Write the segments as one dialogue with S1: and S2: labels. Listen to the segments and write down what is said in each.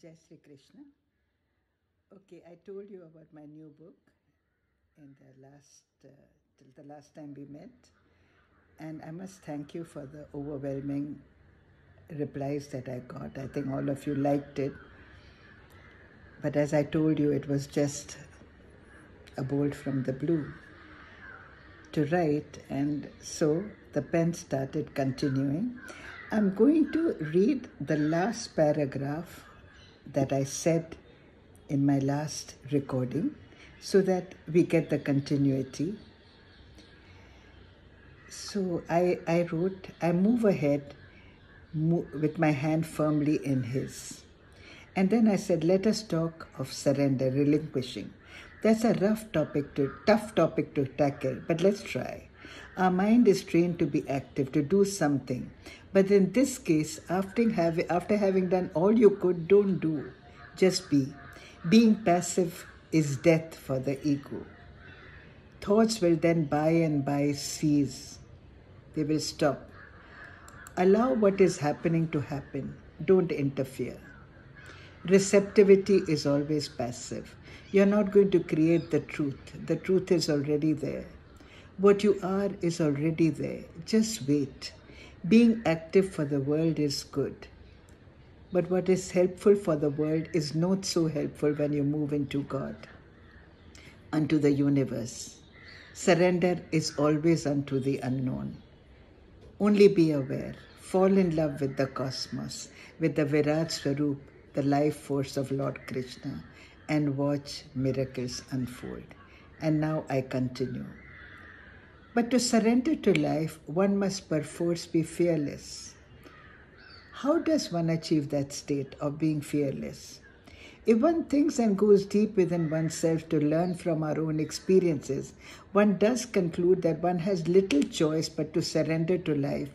S1: Jai Sri Krishna. Okay, I told you about my new book in the last uh, till the last time we met, and I must thank you for the overwhelming replies that I got. I think all of you liked it, but as I told you, it was just a bolt from the blue to write, and so the pen started continuing. I'm going to read the last paragraph that I said in my last recording so that we get the continuity. So I, I wrote, I move ahead with my hand firmly in his. And then I said, let us talk of surrender, relinquishing. That's a rough topic to, tough topic to tackle, but let's try. Our mind is trained to be active, to do something. But in this case, after, after having done all you could, don't do. Just be. Being passive is death for the ego. Thoughts will then by and by cease. They will stop. Allow what is happening to happen. Don't interfere. Receptivity is always passive. You're not going to create the truth. The truth is already there. What you are is already there. Just wait. Being active for the world is good. But what is helpful for the world is not so helpful when you move into God, unto the universe. Surrender is always unto the unknown. Only be aware. Fall in love with the cosmos, with the Virat Swarup, the life force of Lord Krishna, and watch miracles unfold. And now I continue. But to surrender to life, one must perforce be fearless. How does one achieve that state of being fearless? If one thinks and goes deep within oneself to learn from our own experiences, one does conclude that one has little choice but to surrender to life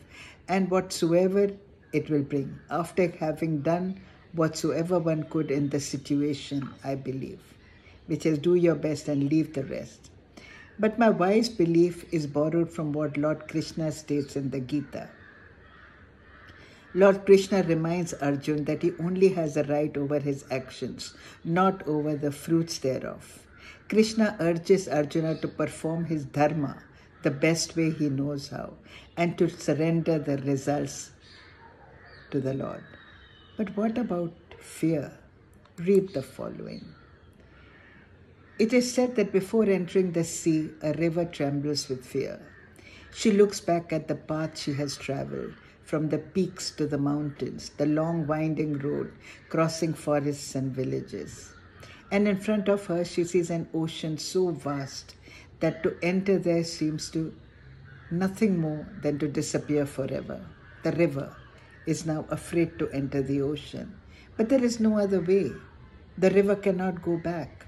S1: and whatsoever it will bring, after having done whatsoever one could in the situation, I believe, which is do your best and leave the rest. But my wise belief is borrowed from what Lord Krishna states in the Gita. Lord Krishna reminds Arjun that he only has a right over his actions, not over the fruits thereof. Krishna urges Arjuna to perform his dharma the best way he knows how and to surrender the results to the Lord. But what about fear? Read the following. It is said that before entering the sea, a river trembles with fear. She looks back at the path she has traveled, from the peaks to the mountains, the long winding road, crossing forests and villages. And in front of her, she sees an ocean so vast that to enter there seems to nothing more than to disappear forever. The river is now afraid to enter the ocean. But there is no other way. The river cannot go back.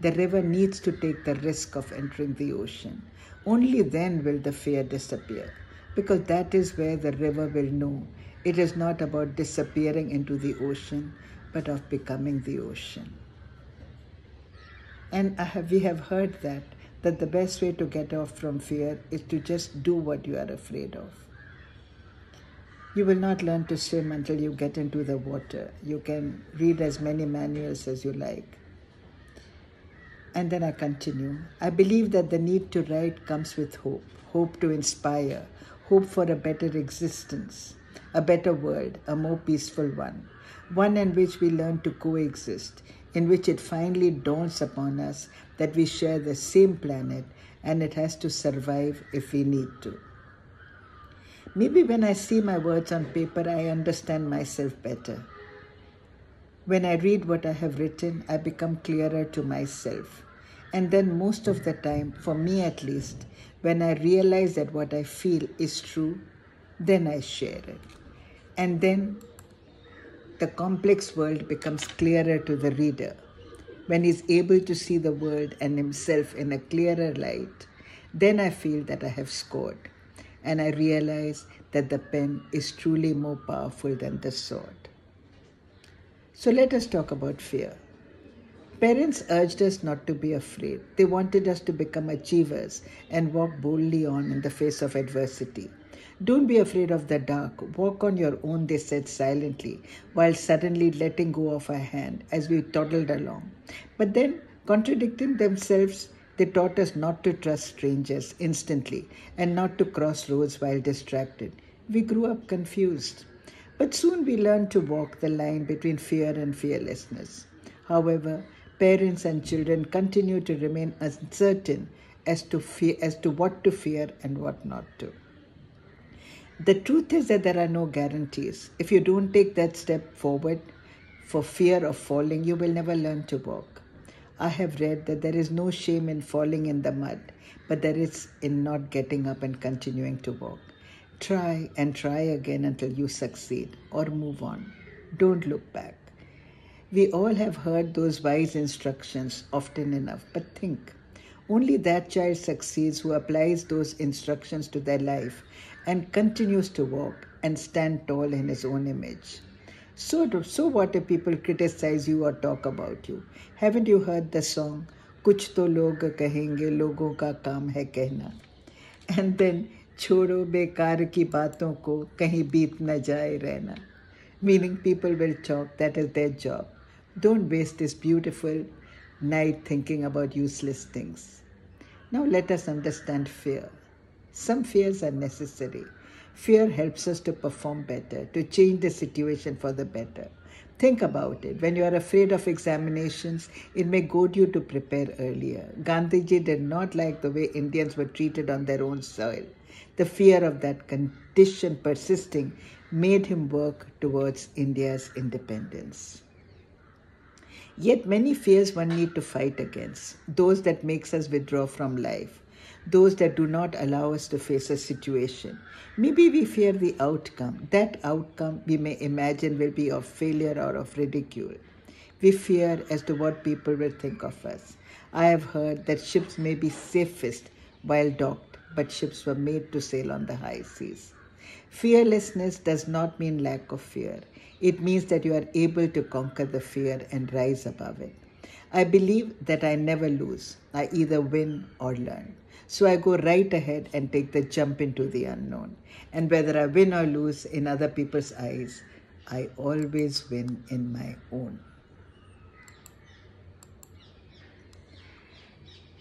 S1: The river needs to take the risk of entering the ocean. Only then will the fear disappear, because that is where the river will know it is not about disappearing into the ocean, but of becoming the ocean. And have, we have heard that that the best way to get off from fear is to just do what you are afraid of. You will not learn to swim until you get into the water. You can read as many manuals as you like. And then I continue. I believe that the need to write comes with hope hope to inspire, hope for a better existence, a better world, a more peaceful one, one in which we learn to coexist, in which it finally dawns upon us that we share the same planet and it has to survive if we need to. Maybe when I see my words on paper, I understand myself better. When I read what I have written, I become clearer to myself. And then, most of the time, for me at least, when I realize that what I feel is true, then I share it. And then the complex world becomes clearer to the reader. When he's able to see the world and himself in a clearer light, then I feel that I have scored. And I realize that the pen is truly more powerful than the sword. So let us talk about fear. Parents urged us not to be afraid. They wanted us to become achievers and walk boldly on in the face of adversity. Don't be afraid of the dark. Walk on your own, they said silently, while suddenly letting go of our hand as we toddled along. But then, contradicting themselves, they taught us not to trust strangers instantly and not to cross roads while distracted. We grew up confused. But soon we learned to walk the line between fear and fearlessness. However, parents and children continue to remain uncertain as to, fear, as to what to fear and what not to. The truth is that there are no guarantees. If you don't take that step forward for fear of falling, you will never learn to walk. I have read that there is no shame in falling in the mud, but there is in not getting up and continuing to walk. Try and try again until you succeed or move on. Don't look back. We all have heard those wise instructions often enough, but think. Only that child succeeds who applies those instructions to their life and continues to walk and stand tall in his own image. So, so what if people criticize you or talk about you? Haven't you heard the song, Kuch to log kahenge, logo ka kaam hai kehna? And then, छोड़ो बेकार की बातों को कहीं बीत न जाए रहना meaning people will talk that is their job don't waste this beautiful night thinking about useless things now let us understand fear some fears are necessary fear helps us to perform better to change the situation for the better Think about it. When you are afraid of examinations, it may goad you to prepare earlier. Gandhiji did not like the way Indians were treated on their own soil. The fear of that condition persisting made him work towards India's independence. Yet many fears one need to fight against, those that makes us withdraw from life, those that do not allow us to face a situation. Maybe we fear the outcome. That outcome we may imagine will be of failure or of ridicule. We fear as to what people will think of us. I have heard that ships may be safest while docked but ships were made to sail on the high seas. Fearlessness does not mean lack of fear. It means that you are able to conquer the fear and rise above it. I believe that I never lose. I either win or learn. So I go right ahead and take the jump into the unknown. And whether I win or lose in other people's eyes, I always win in my own.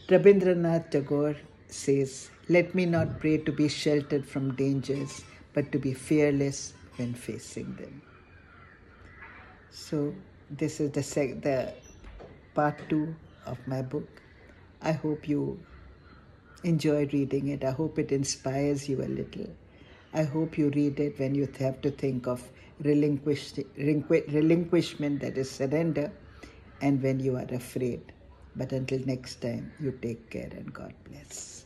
S1: Rabindranath Tagore says, Let me not pray to be sheltered from dangers, but to be fearless when facing them. So, this is the, sec- the part two of my book. I hope you enjoy reading it. I hope it inspires you a little. I hope you read it when you have to think of relinquish, relinquishment, that is surrender, and when you are afraid. But until next time, you take care and God bless.